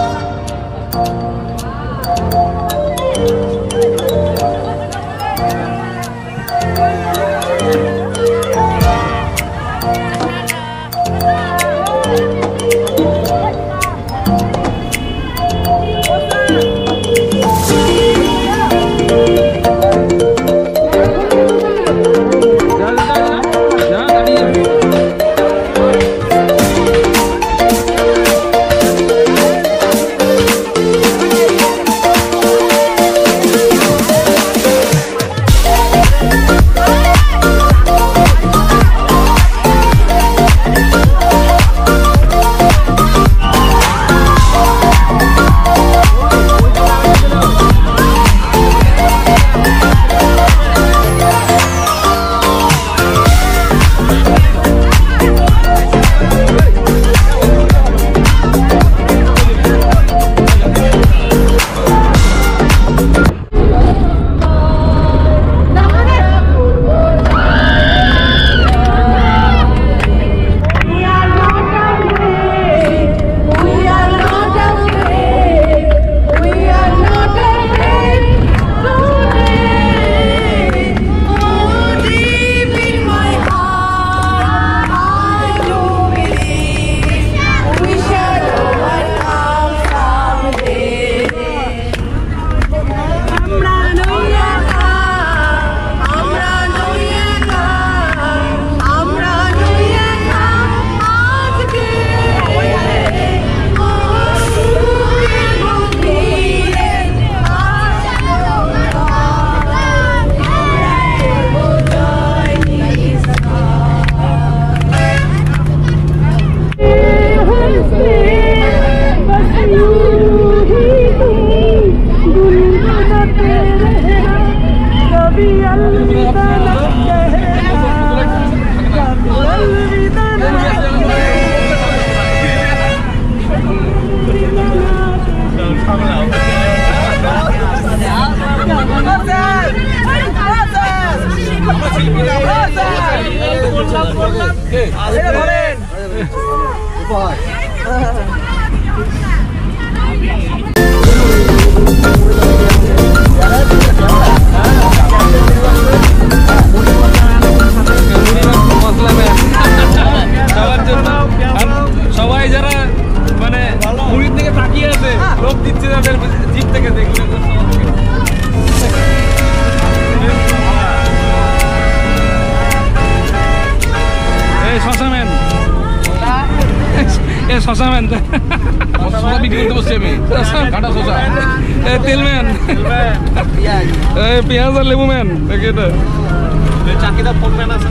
Oh. মশলা শশা man শশা বিক্রি করতে বসছি আমি। কাটা শশা। তেল ম্যান পেঁয়াজ আর লেবু ম্যান এটা? চাকিদার ফোন ম্যান আছে।